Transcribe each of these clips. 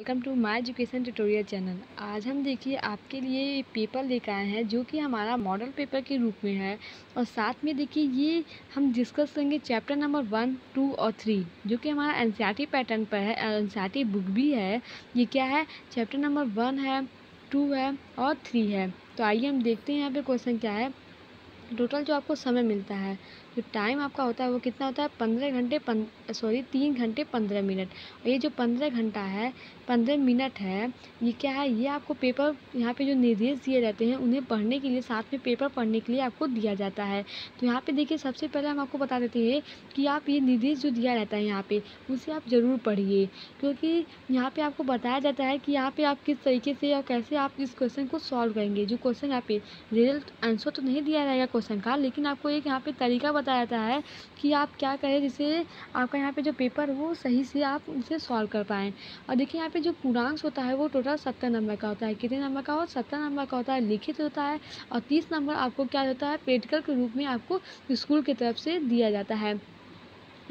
Welcome to my education tutorial channel. आज हम देखिए आपके लिए पेपर लेकर आए हैं, जो कि हमारा मॉडल पेपर के रूप में है। और साथ में देखिए, ये हम डिस्कस करेंगे चैप्टर नंबर वन, टू और थ्री, जो कि हमारा एन पैटर्न पर है एन बुक भी है। ये क्या है? चैप्टर नंबर वन है, टू है और थ्री है। तो आइए हम देखते हैं यहाँ पे क्वेश्चन क्या है। टोटल जो आपको समय मिलता है, जो टाइम आपका होता है वो कितना होता है? पंद्रह घंटे सॉरी, तीन घंटे पंद्रह मिनट। और ये जो पंद्रह घंटा है, पंद्रह मिनट है, ये क्या है? ये आपको पेपर यहाँ पे जो निर्देश दिए जाते हैं, उन्हें पढ़ने के लिए, साथ में पेपर पढ़ने के लिए आपको दिया जाता है। तो यहाँ पे देखिए, सबसे पहले हम आपको बता देते हैं कि आप ये निर्देश जो दिया जाता है यहाँ पे, उसे आप ज़रूर पढ़िए। क्योंकि यहाँ पे आपको बताया जाता है कि यहाँ पे आप किस तरीके से और कैसे आप इस क्वेश्चन को सॉल्व करेंगे। जो क्वेश्चन यहाँ पे रिज़ल्ट आंसर तो नहीं दिया जाएगा क्वेश्चन का। लेकिन आपको एक यहाँ पे तरीका बताया जाता है कि आप क्या करें जिससे आपका यहाँ पे जो पेपर हो, सही से आप उसे सॉल्व कर पाएँ। और देखिए यहाँ पे जो पूर्णांश होता है, वो टोटल सत्तर नंबर का होता है। कितने नंबर का हो? सत्तर नंबर का होता है, लिखित होता है और तीस नंबर आपको क्या होता है? प्रैक्टिकल के रूप में आपको स्कूल की तरफ़ से दिया जाता है।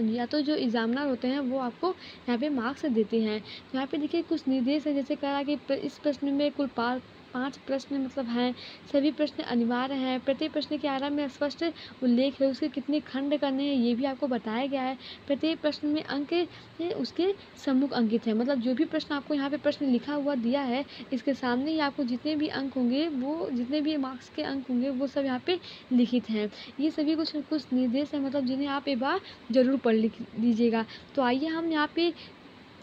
या तो जो एग्ज़ामिनर होते हैं, वो आपको यहाँ पे मार्क्स देते हैं। यहाँ पे देखिए कुछ निर्देश है, जैसे कह कहा कि इस प्रश्न में कुल पाँच पाँच प्रश्न मतलब हैं। सभी प्रश्न अनिवार्य हैं। प्रत्येक प्रश्न के आरंभ में स्पष्ट उल्लेख है। उसके कितने खंड करने हैं, ये भी आपको बताया गया है। प्रत्येक प्रश्न में अंक उसके सम्मुख अंकित है। मतलब जो भी प्रश्न आपको यहाँ पे प्रश्न लिखा हुआ दिया है, इसके सामने ही आपको जितने भी अंक होंगे, वो जितने भी मार्क्स के अंक होंगे, वो सब यहाँ पे लिखित हैं। ये सभी कुछ कुछ निर्देश हैं मतलब जिन्हें आप एक बार ज़रूर पढ़ लिख लीजिएगा। तो आइए हम यहाँ पे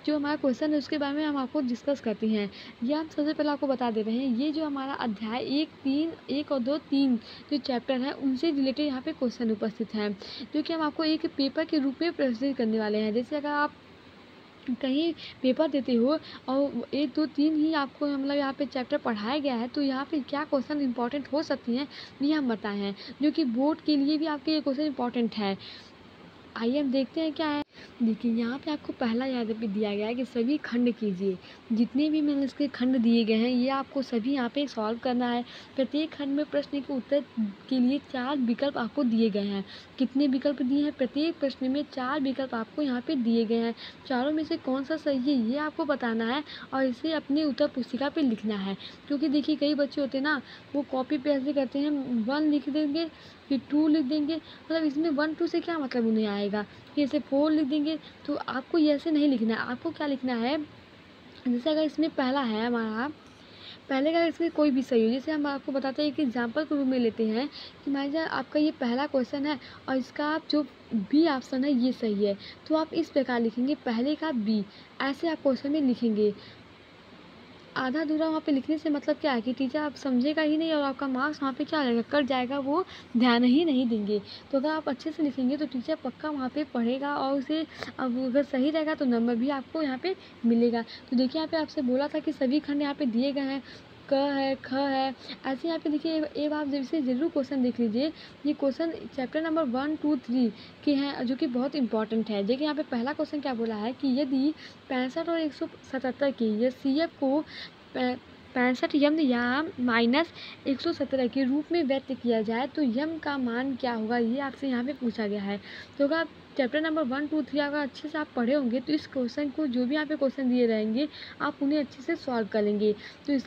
जो हमारा क्वेश्चन है, उसके बारे में हम आपको डिस्कस करते हैं। ये हम सबसे पहले आपको बता दे रहे हैं, ये जो हमारा अध्याय एक, तीन, एक और दो, तीन जो चैप्टर है, उनसे रिलेटेड यहाँ पे क्वेश्चन उपस्थित हैं। जो कि हम आपको एक पेपर के रूप में प्रस्तुत करने वाले हैं। जैसे अगर आप कहीं पेपर देते हो और एक, दो, तीन ही आपको मतलब यहाँ पे चैप्टर पढ़ाया गया है तो यहाँ पे क्या क्वेश्चन इंपॉर्टेंट हो सकती हैं, ये हम बताए जो कि बोर्ड के लिए भी आपके ये क्वेश्चन इंपॉर्टेंट है। आइए हम देखते हैं क्या है। देखिए, यहाँ पे आपको पहला याद पे दिया गया है कि सभी खंड कीजिए। जितने भी मैंने इसके खंड दिए गए हैं, ये आपको सभी यहाँ पे सॉल्व करना है। प्रत्येक खंड में प्रश्न के उत्तर के लिए चार विकल्प आपको दिए गए हैं। कितने विकल्प दिए हैं? प्रत्येक प्रश्न में चार विकल्प आपको यहाँ पे दिए गए हैं। चारों में से कौन सा सही है, ये आपको बताना है और इसे अपनी उत्तर पुस्तिका पर लिखना है। क्योंकि देखिए, कई बच्चे होते हैं ना, वो कॉपी पे ऐसे करते हैं वन लिख देंगे फिर टू लिख देंगे मतलब इसमें वन, टू से क्या मतलब उन्हें आएगा? कि ऐसे फोर लिख देंगे तो आपको ये ऐसे नहीं लिखना है। आपको क्या लिखना है? जैसे अगर इसमें पहला है हमारा, पहले का इसमें कोई भी सही हो, जैसे हम आपको बताते हैं कि एग्ज़ाम्पल के रूप में लेते हैं, कि मान लीजिए आपका ये पहला क्वेश्चन है और इसका आप जो बी ऑप्शन है, ये सही है। तो आप इस प्रकार लिखेंगे, पहले का बी ऐसे आप क्वेश्चन में लिखेंगे। आधा अधूरा वहाँ पे लिखने से मतलब क्या है कि टीचर आप समझेगा ही नहीं और आपका मार्क्स वहाँ पे क्या जाएगा, कट जाएगा, वो ध्यान ही नहीं देंगे। तो अगर आप अच्छे से लिखेंगे तो टीचर पक्का वहाँ पे पढ़ेगा और उसे अब अगर सही रहेगा तो नंबर भी आपको यहाँ पे मिलेगा। तो देखिए यहाँ पे आपसे बोला था कि सभी खंड यहाँ पे दिए गए हैं। क है, ख है। ऐसे यहाँ पे देखिए, एक आप जैसे ज़रूर क्वेश्चन देख लीजिए। ये question chapter number one two three के हैं, जो कि बहुत इंपॉर्टेंट है। देखिए यहाँ पे पहला क्वेश्चन क्या बोला है कि यदि पैंसठ और एक सौ सतहत्तर की या सी एफ़ को पैंसठ यम या माइनस एक सौ सत्रह के रूप में व्यक्त किया जाए तो यम का मान क्या होगा? ये आपसे यहाँ पे पूछा गया है। तो अगर आप chapter number one two three अगर अच्छे से आप पढ़े होंगे तो इस क्वेश्चन को जो भी यहाँ पे क्वेश्चन दिए रहेंगे, आप उन्हें अच्छे से सॉल्व कर लेंगे। तो इस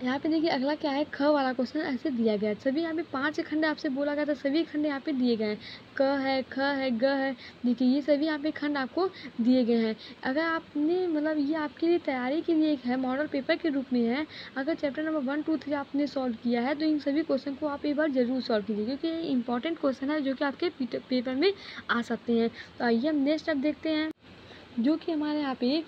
यहाँ पे देखिए अगला क्या है? ख वाला क्वेश्चन ऐसे दिया गया है। सभी यहाँ पे पाँच खंड आपसे बोला गया था, सभी खंड यहाँ पे दिए गए हैं। क है, ख है, ग है। देखिए, ये सभी यहाँ पे खंड आपको दिए गए हैं। अगर आपने मतलब ये आपके लिए तैयारी के लिए एक है मॉडल पेपर के रूप में है, अगर chapter number one two three आपने सॉल्व किया है तो इन सभी क्वेश्चन को आप एक बार ज़रूर सॉल्व कीजिए, क्योंकि ये इंपॉर्टेंट क्वेश्चन है जो कि आपके पेपर में आ सकते हैं। तो आइए हम नेक्स्ट अब देखते हैं, जो कि हमारे यहाँ पे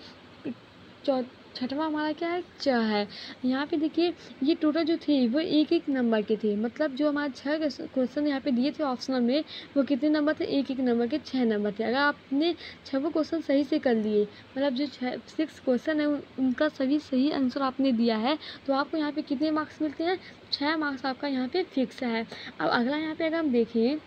चौ छठवा हमारा क्या है? च है। यहाँ पे देखिए, ये टोटल जो थी, वो एक एक नंबर के थे। मतलब जो हमारे छः क्वेश्चन यहाँ पे दिए थे ऑप्शनल में, वो कितने नंबर थे? एक एक नंबर के छः नंबर थे। अगर आपने छः क्वेश्चन सही से कर लिए मतलब जो छः सिक्स क्वेश्चन है उनका सभी सही आंसर आपने दिया है तो आपको यहाँ पे कितने मार्क्स मिलते हैं? छः मार्क्स आपका यहाँ पे फिक्स है। अब अगला यहाँ पे अगर हम देखें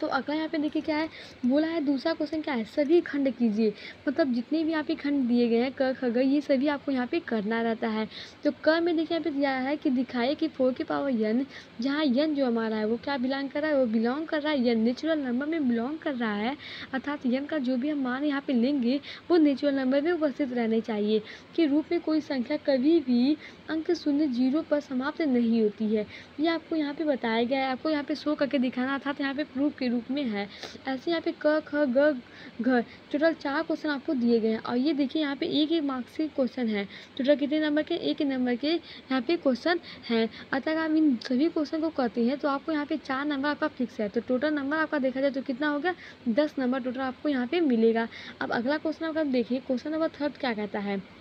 तो अगला यहाँ पे देखिए क्या है, बोला है दूसरा क्वेश्चन क्या है? सभी खंड कीजिए। मतलब जितने भी यहाँ पे खंड दिए गए हैं, क, ख, ग, ये सभी आपको यहाँ पे करना रहता है। तो क में देखिए यहाँ पे दिया है कि दिखाए कि फोर की पावर यन जहाँ यन जो हमारा है, वो क्या बिलोंग कर रहा है? वो बिलोंग कर रहा है। यन नेचुरल नंबर में बिलोंग कर रहा है। अर्थात यन का जो भी हम मान यहाँ पे लेंगे, वो नेचुरल नंबर में उपस्थित रहने चाहिए कि रूप में कोई संख्या कभी भी अंक शून्य, ज़ीरो पर समाप्त नहीं होती है। ये आपको यहाँ पे बताया गया है। आपको यहाँ पे शो करके दिखाना था यहाँ पे प्रूफ के रूप में है। ऐसे यहाँ पे क, ख, ग, घ टोटल चार क्वेश्चन आपको दिए गए हैं। और ये देखिए यहाँ पे एक एक मार्क्स के क्वेश्चन है। टोटल कितने नंबर के? एक नंबर के यहाँ पे क्वेश्चन हैं। अतः आप इन सभी क्वेश्चन को करते हैं तो आपको यहाँ पे चार नंबर आपका फिक्स है। तो टोटल नंबर आपका देखा जाए तो कितना हो गया? दस नंबर टोटल आपको यहाँ पे मिलेगा। अब अगला क्वेश्चन आप देखिए क्वेश्चन नंबर थर्ड क्या कहता है?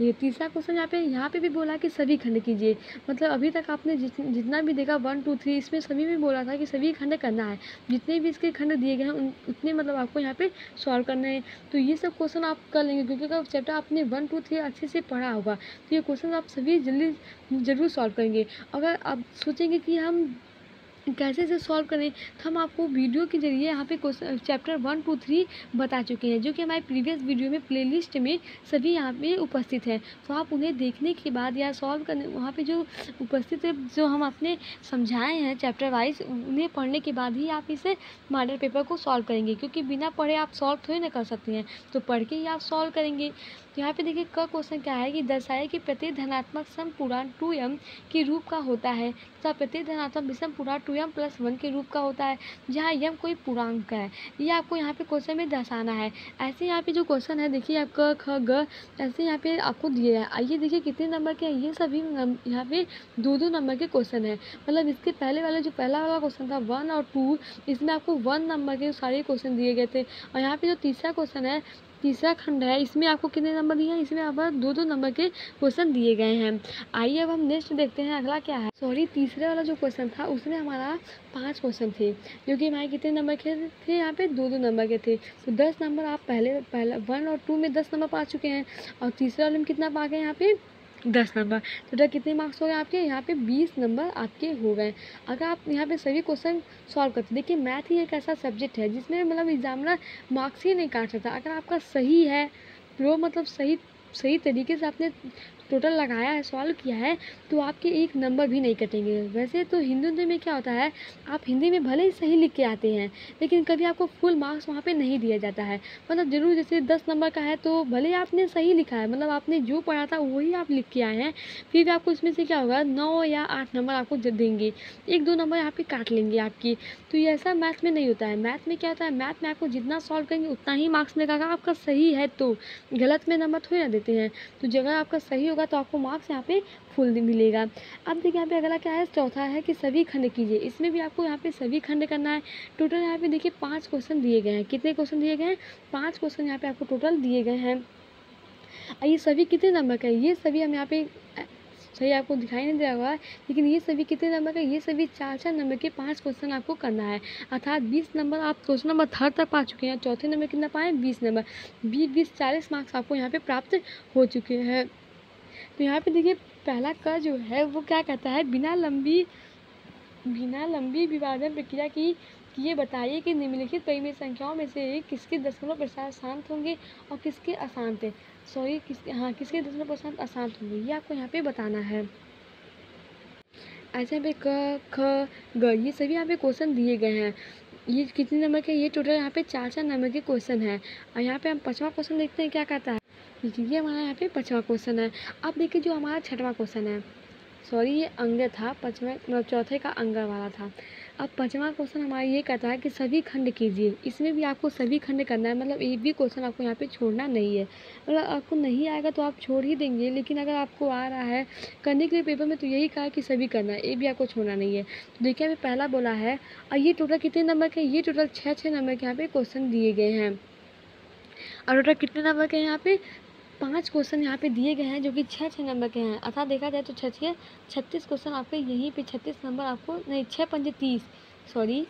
ये तीसरा क्वेश्चन यहाँ पे यहाँ पे भी बोला कि सभी खंड कीजिए। मतलब अभी तक आपने जित, जितना भी देखा वन टू थ्री इसमें सभी में बोला था कि सभी खंड करना है। जितने भी इसके खंड दिए गए हैं उन उतने मतलब आपको यहाँ पे सॉल्व करना है। तो ये सब क्वेश्चन आप कर लेंगे क्योंकि अगर चैप्टर आपने वन टू थ्री अच्छे से पढ़ा होगा तो ये क्वेश्चन आप सभी जल्दी ज़रूर सॉल्व करेंगे। अगर आप सोचेंगे कि हम कैसे इसे सॉल्व करें? तो हम आपको वीडियो के ज़रिए यहाँ पे चैप्टर वन टू थ्री बता चुके हैं, जो कि हमारे प्रीवियस वीडियो में प्लेलिस्ट में सभी यहाँ पे उपस्थित हैं। तो आप उन्हें देखने के बाद या सॉल्व करने, वहाँ पे जो उपस्थित है, जो हम अपने समझाए हैं चैप्टर वाइज उन्हें पढ़ने के बाद ही आप इसे मॉडल पेपर को सॉल्व करेंगे, क्योंकि बिना पढ़े आप सॉल्व थोड़ी ना कर सकते हैं। तो पढ़ के ही आप सॉल्व करेंगे। तो यहाँ पे देखिए, क क्वेश्चन क्या है कि दर्शाए कि प्रत्येक धनात्मक सम पूर्णांक टू एम के रूप का होता है, तथा प्रत्येक धनात्मक विषम पूर्णांक टू एम प्लस वन के रूप का होता है, जहाँ यम कोई पूर्णांक है। ये आपको यहाँ पे क्वेश्चन में दर्शाना है। ऐसे यहाँ पे जो क्वेश्चन है, देखिए आप क ख, ग, ऐसे यहाँ पे आपको दिए हैं। आइए देखिए कितने नंबर के हैं। ये सभी यहाँ पे दो दो नंबर के क्वेश्चन है। मतलब इसके पहले वाला, जो पहला वाला क्वेश्चन था वन और टू इसमें आपको वन नंबर के सारे क्वेश्चन दिए गए थे। और यहाँ पे जो तीसरा क्वेश्चन है तीसरा खंड है, इसमें आपको कितने नंबर दिए हैं? इसमें आप दो दो नंबर के क्वेश्चन दिए गए हैं। आइए अब हम नेक्स्ट देखते हैं अगला क्या है। सॉरी तीसरे वाला जो क्वेश्चन था, उसमें हमारा पाँच क्वेश्चन थे, जो कि हमारे कितने नंबर के थे? यहाँ पे दो दो नंबर के थे। तो दस नंबर आप पहले पहले वन और टू में दस नंबर पा चुके हैं, और तीसरे वाले में कितना पा गए यहाँ पे? दस नंबर। टोटल कितने मार्क्स हो गए आपके? यहाँ पे बीस नंबर आपके हो गए। अगर आप यहाँ पे सभी क्वेश्चन सॉल्व करते, देखिए मैथ ही एक ऐसा सब्जेक्ट है जिसमें मतलब एग्जामिनर मार्क्स ही नहीं काट सकता। अगर आपका सही है प्रो मतलब सही सही तरीके से आपने टोटल लगाया है सॉल्व किया है तो आपके एक नंबर भी नहीं कटेंगे। वैसे तो हिंदी में क्या होता है, आप हिंदी में भले ही सही लिख के आते हैं, लेकिन कभी आपको फुल मार्क्स वहाँ पे नहीं दिया जाता है। मतलब ज़रूर जैसे दस नंबर का है तो भले ही आपने सही लिखा है मतलब आपने जो पढ़ा था वही आप लिख के आए हैं, फिर भी आपको इसमें से क्या होगा, नौ या आठ नंबर आपको देंगे। एक दो नंबर यहाँ पे काट लेंगे आपकी। तो ये ऐसा मैथ में नहीं होता है। मैथ में क्या होता है मैथ में आपको जितना सॉल्व करेंगे, उतना ही मार्क्स मिलेगा। आपका सही है तो गलत में नंबर थोड़ी ना देते हैं। तो जगह आपका सही होगा तो आपको मार्क्स यहाँ पे फुल मिलेगा। अब देखिए यहाँ पे अगला क्या है? चौथा है कि सभी खंड कीजिए। इसमें भी आपको यहाँ पे सभी खंड करना है। टोटल यहाँ पे देखिए पाँच क्वेश्चन दिए गए हैं। कितने क्वेश्चन दिए गए हैं? पाँच क्वेश्चन यहाँ पे आपको टोटल दिए गए हैं। ये सभी कितने नंबर का है? ये सभी हम यहाँ पे सही आपको दिखाई नहीं दे रहा होगा, लेकिन ये सभी कितने नंबर का ये सभी चार चार नंबर के पाँच क्वेश्चन आपको करना है। अर्थात बीस नंबर आप क्वेश्चन नंबर थर्ड तक पा चुके हैं। चौथे नंबर कितना पाए? बीस नंबर बीस बीस, चालीस मार्क्स आपको यहाँ पे प्राप्त हो चुके हैं। तो यहाँ पे देखिए, पहला क जो है, वो क्या कहता है? बिना लंबी बिना लंबी विभाजन प्रक्रिया की ये बताइए कि निम्नलिखित परिमेय संख्याओं में से किसके दशमलव प्रसार शांत होंगे और किसके अशांत है? सॉरी किस हाँ किसके दशमलव प्रसार अशांत होंगे? ये आपको यहाँ पे बताना है। ऐसे यहाँ पे क, ख, ग, ये सभी यहाँ पे क्वेश्चन दिए गए हैं। ये कितने नंबर के ये टोटल यहाँ पे चार चार नंबर के क्वेश्चन है। और यहाँ पे हम पाँचवा क्वेश्चन देखते हैं, क्या कहता है? ये हमारा यहाँ पे पाँचवा क्वेश्चन है। अब देखिए जो हमारा छठवा क्वेश्चन है। सॉरी ये अंग था, पाँचवा मतलब चौथे का अंग वाला था। अब पाँचवा क्वेश्चन हमारा ये कहता है कि सभी खंड कीजिए। इसमें भी आपको सभी खंड करना है मतलब एक भी क्वेश्चन आपको यहाँ पे छोड़ना नहीं है। मतलब आपको नहीं आएगा तो आप छोड़ ही देंगे, लेकिन अगर आपको आ रहा है, करने के लिए पेपर में तो यही कहा कि सभी करना है ये भी आपको छोड़ना नहीं है। तो देखिए अभी पहला बोला है, और ये टोटल कितने नंबर के ये टोटल छः छः नंबर के यहाँ पे क्वेश्चन दिए गए हैं। और टोटल कितने नंबर के यहाँ पे? पाँच क्वेश्चन यहाँ पे दिए गए हैं, जो कि छः छः नंबर के हैं। अर्थात देखा जाए तो छः छः छत्तीस क्वेश्चन आपके यहीं पे, छत्तीस नंबर आपको, नहीं छः पंजे तीस सॉरी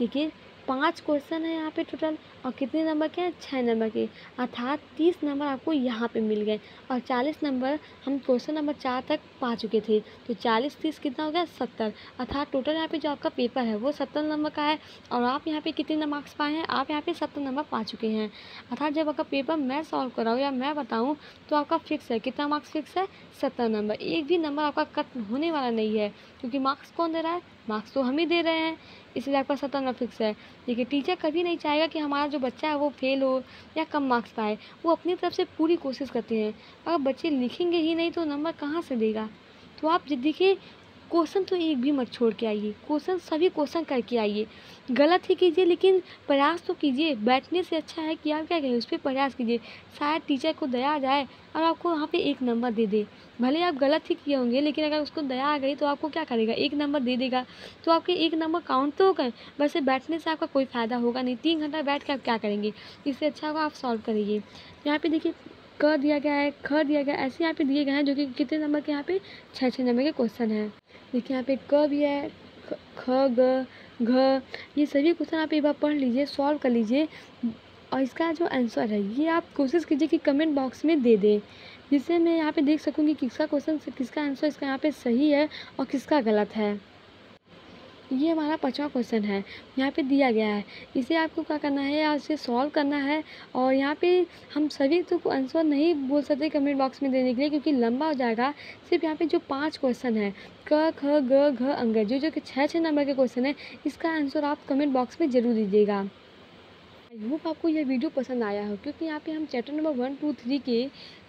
देखिए पाँच क्वेश्चन है यहाँ पे टोटल और कितने नंबर के हैं? छः नंबर के। अर्थात तीस नंबर आपको यहाँ पे मिल गए। और चालीस नंबर हम क्वेश्चन नंबर चार तक पा चुके थे। तो चालीस तीस कितना हो गया? सत्तर। अर्थात टोटल यहाँ पे जो आपका पेपर है, वो सत्तर नंबर का है। और आप यहाँ पे कितने मार्क्स पाए हैं? आप यहाँ पे सत्तर नंबर पा चुके हैं। अर्थात जब आपका पेपर मैं सॉल्व कराऊँ या मैं बताऊँ तो आपका फिक्स है। कितना मार्क्स फिक्स है? सत्तर नंबर एक भी नंबर आपका कट होने वाला नहीं है। क्योंकि मार्क्स कौन दे रहा है? मार्क्स तो हम ही दे रहे हैं। इसलिए आपका सतर्क ना फिक्स है। देखिए, टीचर कभी नहीं चाहेगा कि हमारा जो बच्चा है वो फेल हो या कम मार्क्स पाए। वो अपनी तरफ़ से पूरी कोशिश करते हैं। अगर बच्चे लिखेंगे ही नहीं तो नंबर कहाँ से देगा? तो आप देखिए क्वेश्चन तो एक भी मत छोड़ के आइए। क्वेश्चन सभी क्वेश्चन करके आइए। गलत ही कीजिए, लेकिन प्रयास तो कीजिए। बैठने से अच्छा है कि आप क्या करें उस पर प्रयास कीजिए। शायद टीचर को दया आ जाए और आपको वहाँ पे एक नंबर दे दे। भले आप गलत ही किए होंगे, लेकिन अगर उसको दया आ गई तो आपको क्या करेगा? एक नंबर दे देगा। तो आपके एक नंबर काउंट तो होगा। वैसे बैठने से आपका कोई फ़ायदा होगा नहीं। तीन घंटा बैठ के आप क्या करेंगे? इससे अच्छा होगा आप सॉल्व करिए। यहाँ पे देखिए, क दिया गया है, ख दिया गया ऐसे यहाँ पे दिए गए हैं जो कि कितने नंबर के यहाँ पे? छः छः नंबर के क्वेश्चन हैं। देखिए यहाँ पे क भी है, ख ग, घ, ये सभी क्वेश्चन आप एक बार पढ़ लीजिए सॉल्व कर लीजिए। और इसका जो आंसर है, ये आप कोशिश कीजिए कि कमेंट बॉक्स में दे दें, जिससे मैं यहाँ पे देख सकूँगी किसका क्वेश्चन किसका आंसर इसका यहाँ पे सही है और किसका गलत है। ये हमारा पाँचवा क्वेश्चन है। यहाँ पे दिया गया है। इसे आपको क्या करना है? या इसे सॉल्व करना है? और यहाँ पे हम सभी तो आंसर नहीं बोल सकते कमेंट बॉक्स में देने के लिए, क्योंकि लंबा हो जाएगा। सिर्फ़ यहाँ पे जो पाँच क्वेश्चन है, क, ख, ग, घ अंग जो जो कि छः छः नंबर के क्वेश्चन है, इसका आंसर आप कमेंट बॉक्स में ज़रूर दीजिएगा। आई होप आपको यह वीडियो पसंद आया हो, क्योंकि यहाँ पे हम chapter number one two three के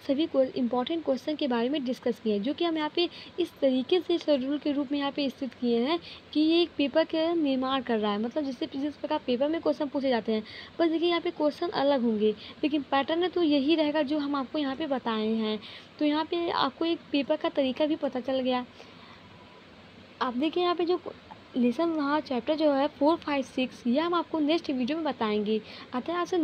सभी को इंपॉर्टेंट क्वेश्चन के बारे में डिस्कस किए हैं, जो कि हम यहाँ पे इस तरीके से शेड्यूल के रूप में यहाँ पे स्थित किए हैं कि ये एक पेपर का निर्माण कर रहा है। मतलब जिससे जिस प्रकार पेपर में क्वेश्चन पूछे जाते हैं। बस देखिए यहाँ पे क्वेश्चन अलग होंगे, लेकिन पैटर्न तो यही रहेगा जो हम आपको यहाँ पर बताए हैं। तो यहाँ पर आपको एक पेपर का तरीका भी पता चल गया। आप देखिए यहाँ पे जो लेसन वहाँ चैप्टर जो है फोर फाइव सिक्स यह हम आपको नेक्स्ट वीडियो में बताएँगे। अतः आपसे